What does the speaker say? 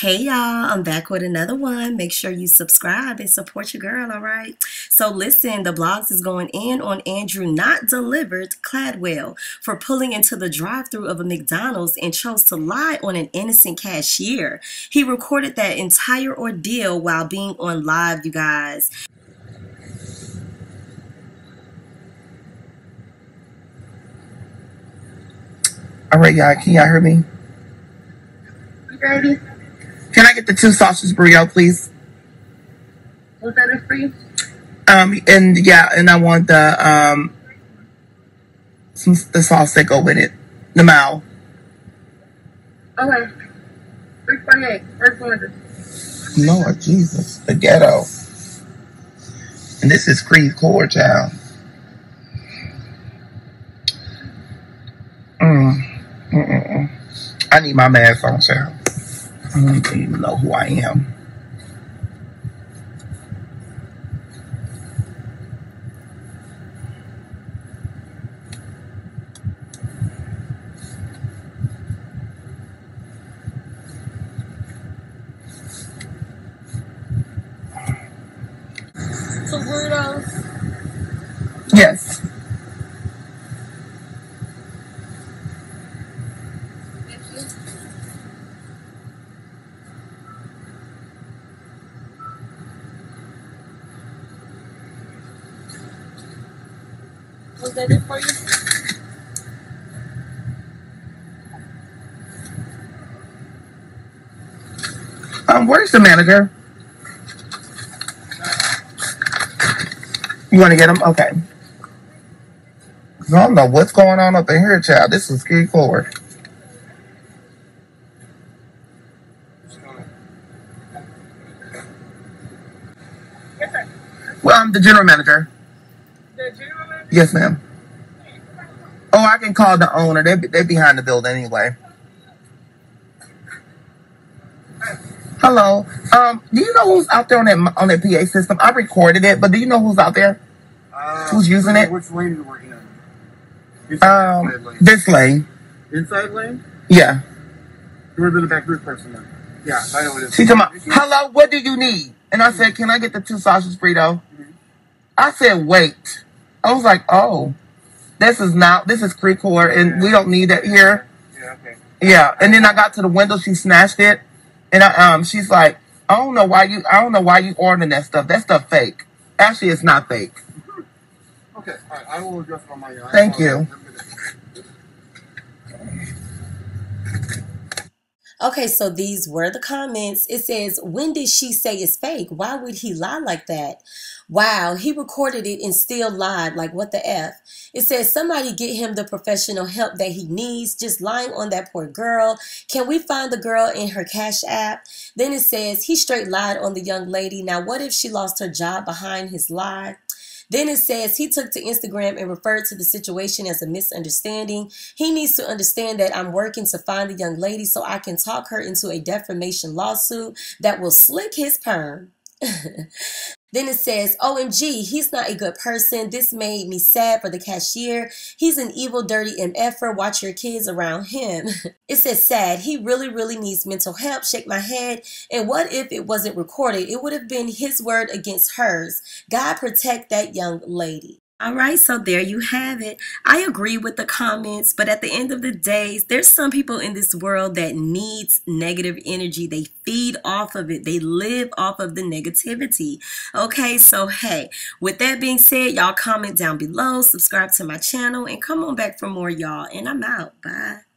Hey y'all, I'm back with another one. Make sure you subscribe and support your girl, all right? So listen, the blogs is going in on Andrew not delivered Caldwell for pulling into the drive-through of a McDonald's and chose to lie on an innocent cashier. He recorded that entire ordeal while being on live, you guys. All right, y'all. Can y'all hear me? Ready? Can I get the two sausage burrito, please? Was that it for you? Um, and yeah, and I want the um some the sauce that go with it, the mal. Okay. 348. First one. Lord Jesus, the ghetto. And this is Creed Core, child. Mm. Mm-mm-mm. I need my mask on, child. I don't even know who I am. Yes. Was that it for you? Um, where's the manager? You want to get him? Okay. I don't know what's going on up in here, child. This is Creed Core. Yes, sir. Well, I'm the general manager. The general manager? Yes, ma'am. Oh, I can call the owner. They're, they're behind the building anyway. Hello. Um, do you know who's out there on that on that PA system? I recorded it, but do you know who's out there? Uh, Who's using it? Which lane you were in? Inside Um, lane. this lane. Inside lane? Yeah. You would have been a back root person then. Yeah, I know it is. She talking about, hello, what do you need? And I said, can I get the two sausage burrito? I said, wait. I was like, oh, this is not, this is Creek Core, and we don't need that here. Yeah, okay. Yeah. And then I got to the window, she snatched it, and I, um, she's like, I don't know why you, I don't know why you ordering that stuff. That stuff fake. Actually, it's not fake. Okay, all right, I will address it on my end. I Thank you. Okay, so these were the comments. It says, When did she say it's fake? Why would he lie like that? Wow, he recorded it and still lied. Like, what the F? It says, Somebody get him the professional help that he needs. Just lying on that poor girl. Can we find the girl in her Cash App? Then it says, He straight lied on the young lady. Now, what if she lost her job behind his lie? Then it says he took to Instagram and referred to the situation as a misunderstanding. He needs to understand that I'm working to find the young lady so I can talk her into a defamation lawsuit that will slick his perm. Then it says, OMG, he's not a good person. This made me sad for the cashier. He's an evil, dirty MFer. Watch your kids around him. it says, sad. He really, really needs mental help. Shake my head. And what if it wasn't recorded? It would have been his word against hers. God protect that young lady. All right, so there you have it. I agree with the comments, but at the end of the day, there's some people in this world that needs negative energy. They feed off of it. They live off of the negativity. Okay, so hey, with that being said, y'all comment down below, subscribe to my channel, and come on back for more, y'all. And I'm out. Bye.